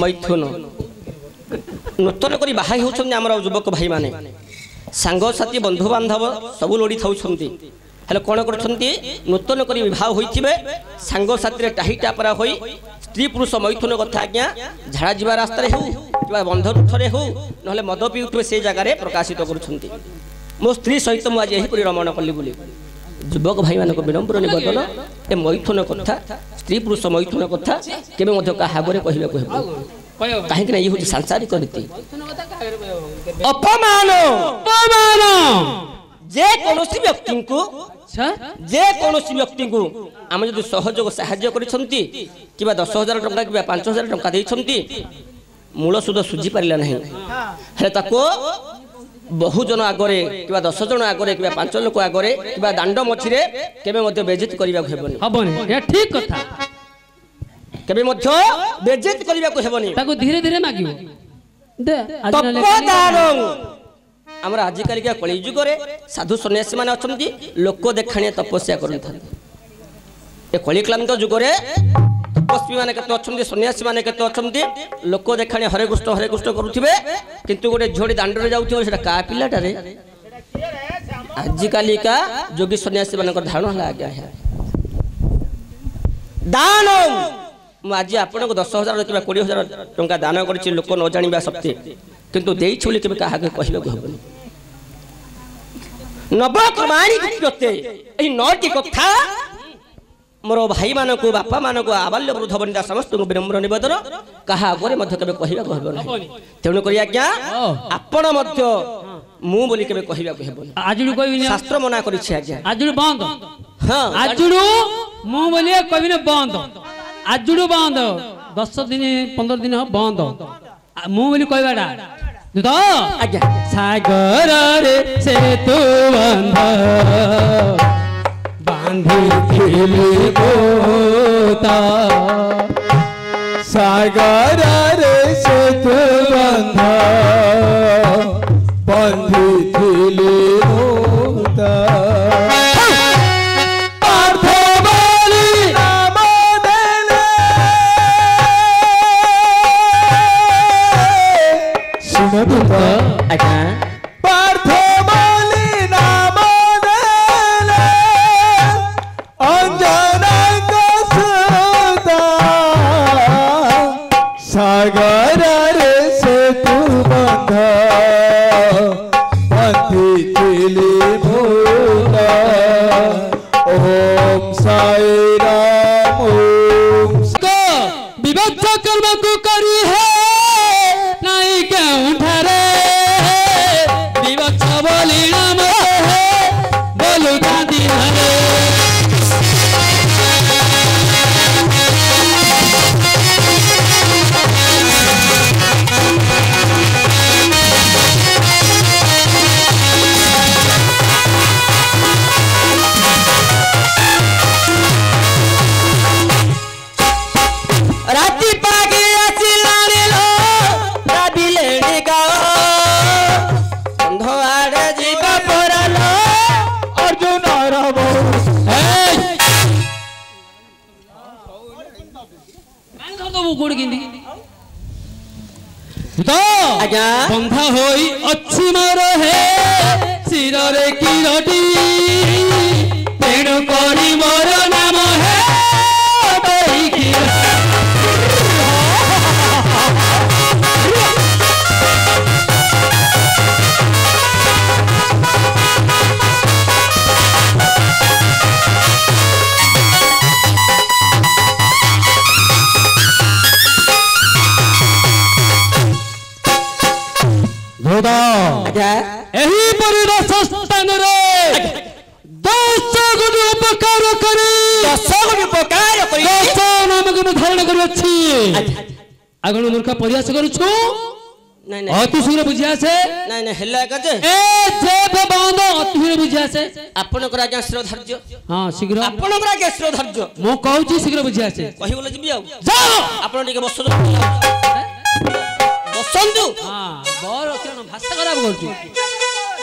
মৈথুন নূতন করে বাহাই হচ্ছেন আমার যুবক ভাই মানে সাংসাথী বন্ধু বান্ধব সবু লোড়ি থাকতে হলে কোণ করছেন নূতন করে বিবাহ হয়ে সাংসাথী টাহিটা পরা হয়ে স্ত্রী পুরুষ মৈথুন কথা আজ্ঞা ঝাড়া যা রাস্তায় হো কিংবা বন্ধরুথরে হো নহলে মদ পিউথে সেই জায়গায় প্রকাশিত করছেন মো স্ত্রী সহিত মু আজ এইপরি রমণ কলি বলে যুবক ভাই মানুষ বিনম্র নিবেদন এ মৈথুন কথা ସ୍ତ୍ରୀ ପୁରୁଷ ମୈଥୁନ କଥା କେବେ ମଧ୍ୟ କାହା ଆଗରେ କହିବାକୁ ହେବ କାହିଁକି ନା ଇଏ ହେଉଛି ସାଂସାରିକ ନୀତି ଅପମାନ ଅପମାନ ଯେକୌଣସି ବ୍ୟକ୍ତିଙ୍କୁ ଯେକୌଣସି ବ୍ୟକ୍ତିଙ୍କୁ ଆମେ ଯଦି ସହଯୋଗ ସାହାଯ୍ୟ କରିଛନ୍ତି କିମ୍ବା ଦଶ ହଜାର ଟଙ୍କା କିମ୍ବା ପାଞ୍ଚ ହଜାର ଟଙ୍କା ଦେଇଛନ୍ତି ମୂଳ ସୁଧ ସୁଝି ପାରିଲା ନାହିଁ ହେଲେ ତାକୁ বহু জন আগরে কিংবা দশ জন আগরে কিংবা পাঁচ লোক আগরে কিংবা দাণ্ড মছিরে কেবে মধ্যে বেজিত করা হেবনি হবনি এটা ঠিক কথা কেবে মধ্যে বেজিত করা হেবনি তাকে ধীরে ধীরে মাগিব আমার আজিকালিকা কলি যুগরে সাধু সন্ন্যাসী মানে অনেক লোক দেখাণী তপস্যা করতে এ কলিক্লান্ত যুগরে तपस्वी मैंने सन्यासी मैंने लोक देखाणी हरे कृष्ण हरे कृष्ण करुवे कि गोटे झोड़ी दांड में जाऊँ का पिलाटारे आजिकालिका जोगी सन्यासी मान धारण है आज्ञा दान दस हजार कि कोड़े हजार टाइम दान कर लोक न जाणी सत्ते कितु नवक्रमाणी नौटी कथा ମୋର ଭାଇମାନଙ୍କୁ ବାପାମାନଙ୍କୁ ଆବାଲ୍ୟ ବୃଦ୍ଧ ବନିତା ସମସ୍ତଙ୍କୁ ବିନମ୍ର ନିବେଦନ କାହା ଆଗରେ ମଧ୍ୟ କେବେ କହିବାକୁ ହେବ ନାହିଁ ତେଣୁକରି ଆଜ୍ଞା ଆପଣ ମଧ୍ୟ ମୁଁ ବୋଲି କେବେ କହିବାକୁ ହେବନି ଆଜିଠୁ କହିବି ଶାସ୍ତ୍ର ମନା କରିଛି ଆଜ୍ଞା ଆଜିଠୁ ବନ୍ଦ ହଁ ଆଜିଠୁ ମୁଁ ବୋଲି କହିବିନି ବନ୍ଦ ଆଜିଠୁ ବନ୍ଦ ଦଶ ଦିନ ପନ୍ଦର ଦିନ ବନ୍ଦ ମୁଁ ବୋଲି କହିବାଟା ତ ଆଜ୍ଞା ସାଗରରେ ସେ ତୁ ବନ୍ଧ गांधी खिली गोता सागर रे सुत बंधा बंधी खिली तो पार्थ सागर से तू बंधा बंधी भूला ओम साई ଆଜ୍ଞା ବନ୍ଧା ହୋଇ ଅଛି ମୋର ହେ ଶିରରେ କିରଟି ତେଣୁ କରି ମୋର ନାମ ହେ ಹೌದಾ ಎಹಿ ಬರಿ ರಸಸ್ತನರೆ ଦଶଗୁଣ ଉପକାର କରି ଦଶଗୁଣ ଉପକାର କରି ଦଶ ନାମକୁ ଆମେ ଧାରଣ କରୁଅଛି ଆଗଣ ମୂର୍ଖ ପରିହାସ କରୁଛୁ ଅତି ଶୀଘ୍ର ବୁଝି ଆସେ ନାଇଁ ନାଇଁ ହେଲା ଏକା ଯେ ଏ ଯେବେ ବନ୍ଦ ଅତି ଶୀଘ୍ର ବୁଝି ଆସେ ଆପଣଙ୍କର ଆଜ୍ଞା ଶୀଘ୍ର ଧୈର୍ଯ୍ୟ ହଁ ଶୀଘ୍ର ଆପଣଙ୍କର ଆଜ୍ଞା ଶୀଘ୍ର ଧୈର୍ଯ୍ୟ ମୁଁ କହୁଛି ଶୀଘ୍ର ବୁଝି ଆସେ କହିବଲେ ଯିବି ଆଉ ଯାଅ ଆପଣ ଟିକେ ବସନ୍ତୁ ବସନ୍ତୁ বড় কেন ভাষা খারাপ করছো